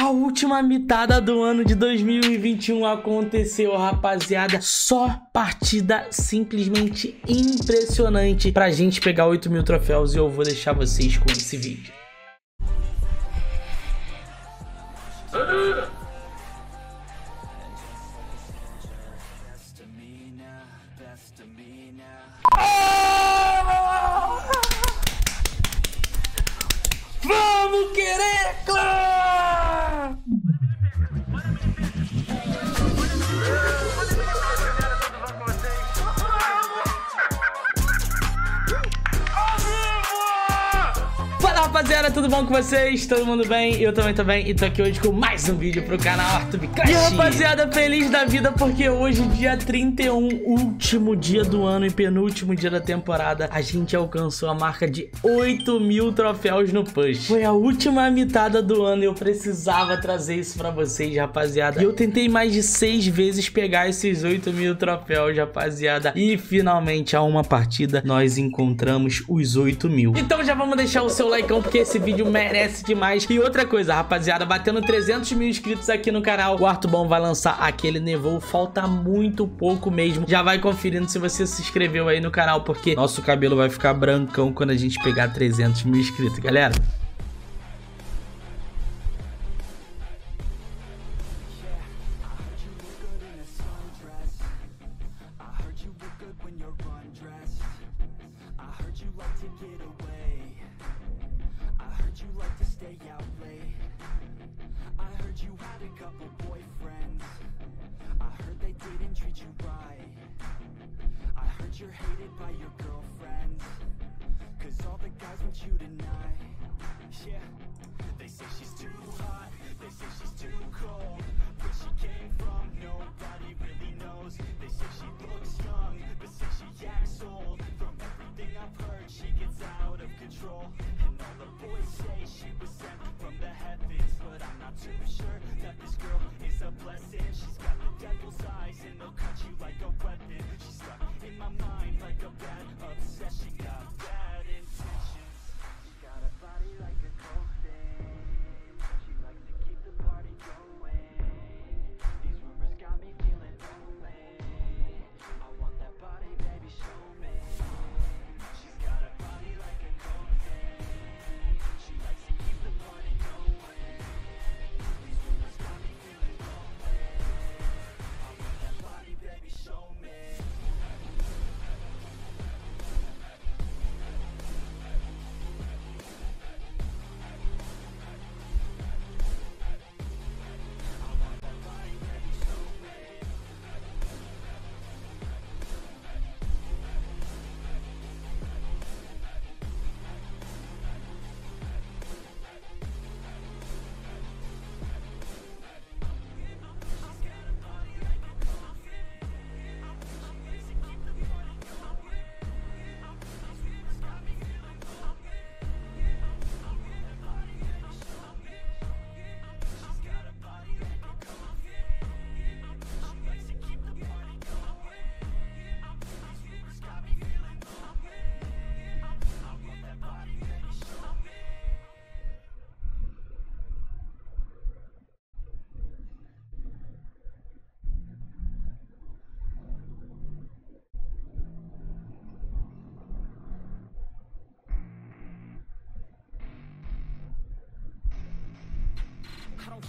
A última mitada do ano de 2021 aconteceu, rapaziada. Só partida simplesmente impressionante pra gente pegar 8 mil troféus e eu vou deixar vocês com esse vídeo. Rapaziada, tudo bom com vocês? Todo mundo bem? Eu também tô bem e tô aqui hoje com mais um vídeo pro canal Arthur Crash. E rapaziada, feliz da vida porque hoje, dia 31, último dia do ano e penúltimo dia da temporada, a gente alcançou a marca de 8 mil troféus no Push. Foi a última mitada do ano e eu precisava trazer isso pra vocês, rapaziada. E eu tentei mais de 6 vezes pegar esses 8 mil troféus, rapaziada. E finalmente, a uma partida, nós encontramos os 8 mil. Então já vamos deixar o seu likeão porque esse vídeo merece demais. E outra coisa, rapaziada, batendo 300 mil inscritos aqui no canal, o Arthur Bom vai lançar aquele Nevou. Falta muito pouco mesmo. Já vai conferindo se você se inscreveu aí no canal, porque nosso cabelo vai ficar brancão quando a gente pegar 300 mil inscritos, galera. You're hated by your girlfriends. Cause all the guys want you tonight. Yeah, they say she's too hot. They say she's too cold. Where she came from, nobody really knows. They say she looks young, but say she acts old. From everything I've heard, she gets out of control. And all the boys say she was sent from the heavens, but I'm not too sure that this girl is a blessing. She's got the devil's eyes,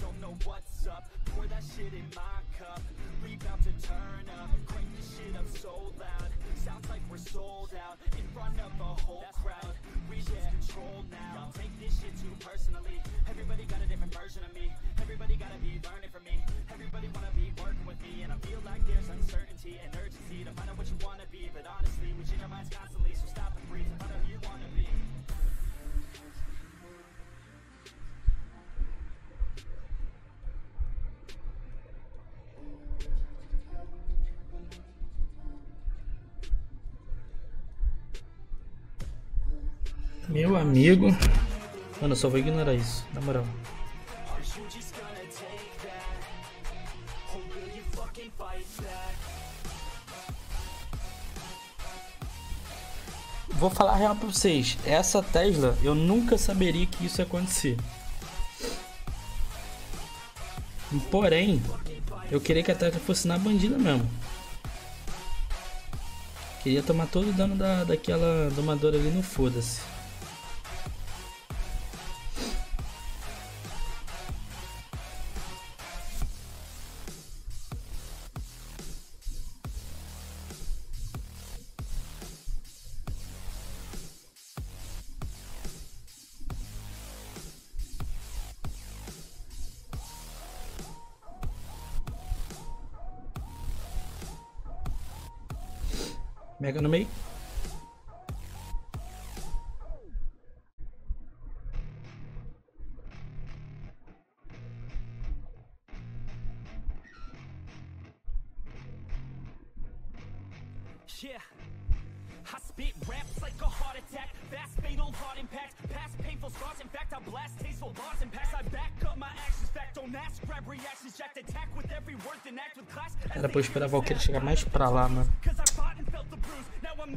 Don't know what's up. Pour that shit in my cup. We bout to turn up. Crank this shit up so loud. Sounds like we're sold out in front of a whole crowd. We lose control now. Y'all take this shit too personally. Everybody got a different version of me. Everybody gotta be learning from me. Everybody wanna be working with me, and I feel like there's uncertainty and urgency to find out what you wanna be. But honestly, we change our minds constantly, amigo. Mano, eu só vou ignorar isso, na moral. Vou falar a real pra vocês. Essa Tesla, eu nunca saberia que isso ia acontecer. Porém, eu queria que a Tesla fosse na bandida mesmo. Queria tomar todo o dano da, daquela domadora ali no foda-se. Act with class. Era pra eu esperar a Valkyrie chegar mais pra lá, mano.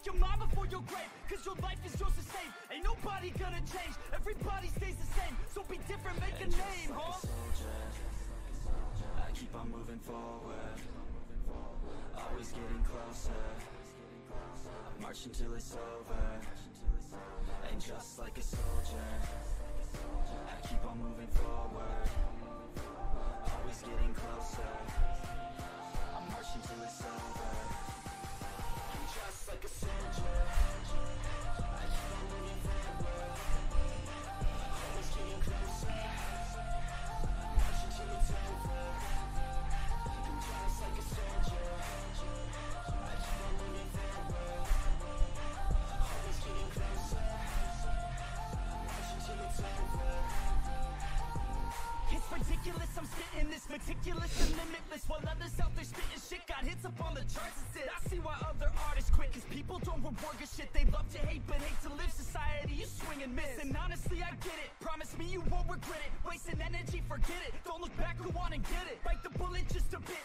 speak your mind before your grave. Cause your life is yours to save. Ain't nobody gonna change. Everybody stays the same. So be different, make a name, huh? I keep on moving forward Always getting closer I march until it's over And just like a soldier I keep on moving forward Always getting closer I march until it's over And just like a soldier I keep on moving forward Always getting closer I march until it's over ridiculous, I'm spitting this meticulous and limitless While others out there spitting shit got hits up on the charts instead I see why other artists quit Cause people don't reward good shit. They love to hate but hate to live. Society You swing and miss And honestly I get it. Promise me you won't regret it. Wasting energy, forget it. Don't look back, go on and get it. Bite the bullet just a bit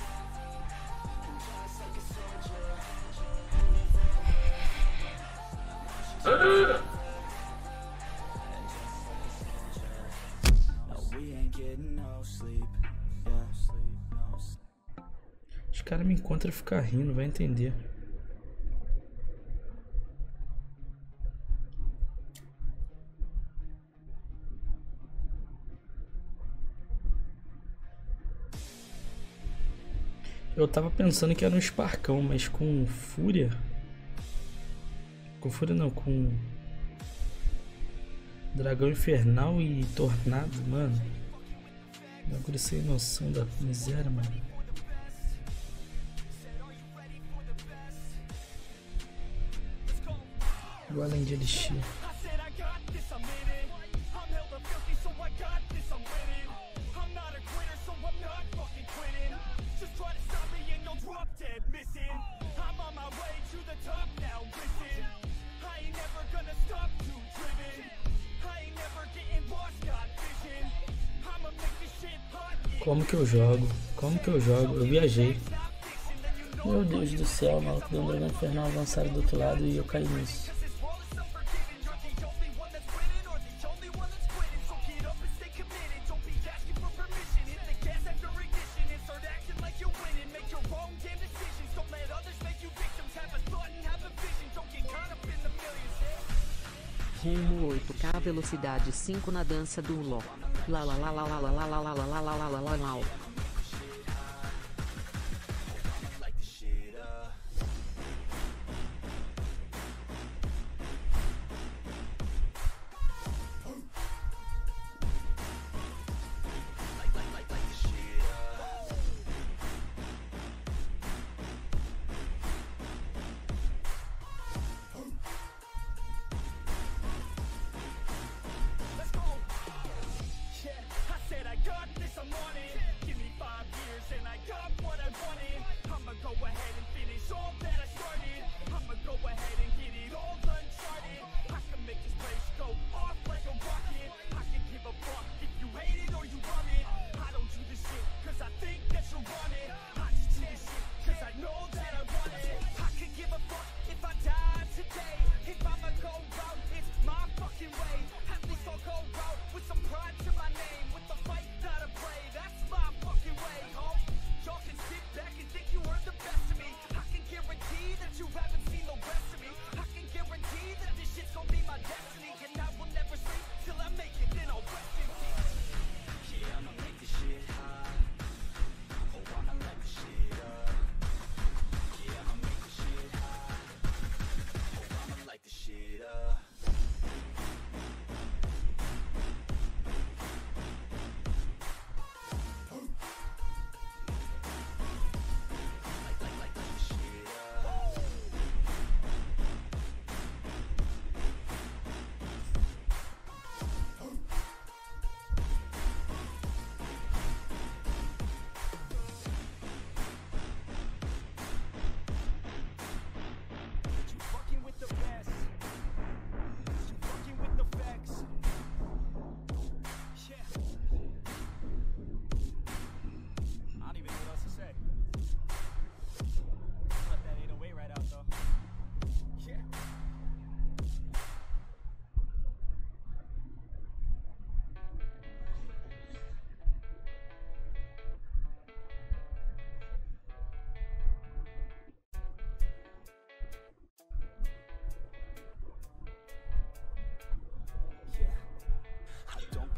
Os caras me encontram e ficam rindo, vai entender. Eu tava pensando que era um esparcão, mas com fúria. Com fúria não, com. Dragão infernal e tornado, mano. Bagulho sem noção da miséria, mano. Igual além de elixir. my way to the top now, listen I ain't never gonna stop driven I ain't never getting lost, got vision I'ma make this shit hot Como que eu jogo? Como que eu jogo? Eu viajei. Meu Deus do céu, maluco, deu um dragão infernal avançado do outro lado e eu caí nisso. velocidade 5 na dança do ló. Lá lá lá lá lá lá lá lá lá lá lá lá lá lá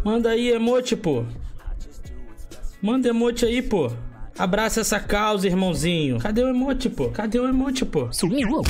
Manda aí emote, pô. Manda emote aí, pô. Abraça essa causa, irmãozinho. Cadê o emote, pô? Cadê o emote, pô? Sumiu.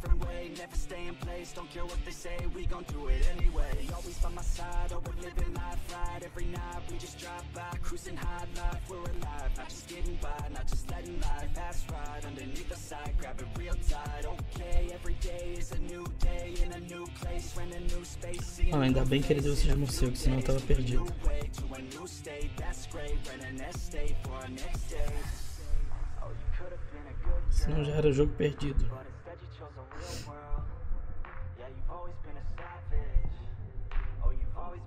different way. Never stay in place, don't care what they say. We gon' do it anyway. Always by my side, oh, living life right. Every night we just drive by. Cruising high life, we're alive. Not just getting by, not just letting life pass right Underneath the side, grab it real tight. Okay, every day is a new day In a new place, rent a new space ainda bem que ele deu esse esses que senão eu tava perdido. Senão já era jogo perdido. shows a real world. Yeah, you've always been a savage. Oh, you've always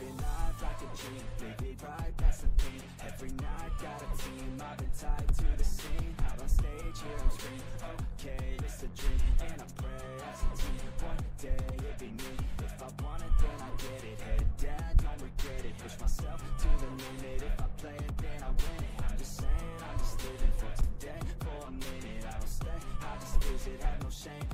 Living life like a dream, live it right, that's the thing. Every night got a team, I've been tied to the scene. Out on stage, here I'm screaming. Okay, it's a dream, and I pray as a team. One day it be me. If I want it, then I get it. Head down, don't regret it. Push myself to the limit. If I play it, then I win it. I'm just saying, I'm just living for today. For a minute, I don't stay. I just visit, have no shame.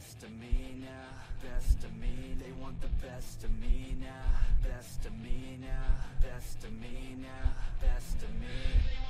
Best of me now, best of me. They want the best of me now, best of me now, best of me now, best of me.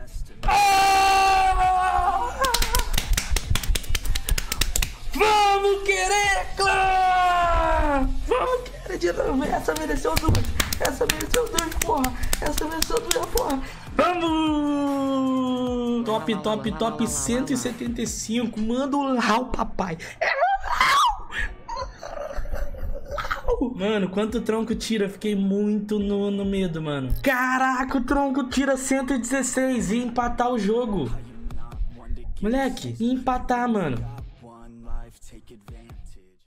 me. Vamos querer, clã! Vamos querer de novo. Essa mereceu duas. Essa mereceu duas, porra. Essa mereceu duas, porra. Vamos! Top, top, top 175. Manda o Lau, papai. É o Lau! Mano, quanto tronco tira? Fiquei muito no, no medo, mano. Caraca, o tronco tira 116 e empatar o jogo. Moleque, empatar, mano.